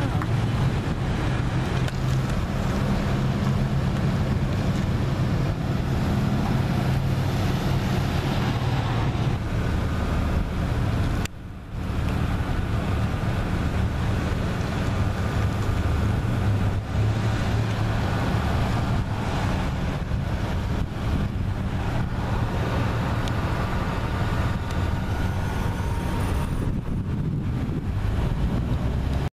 Yeah.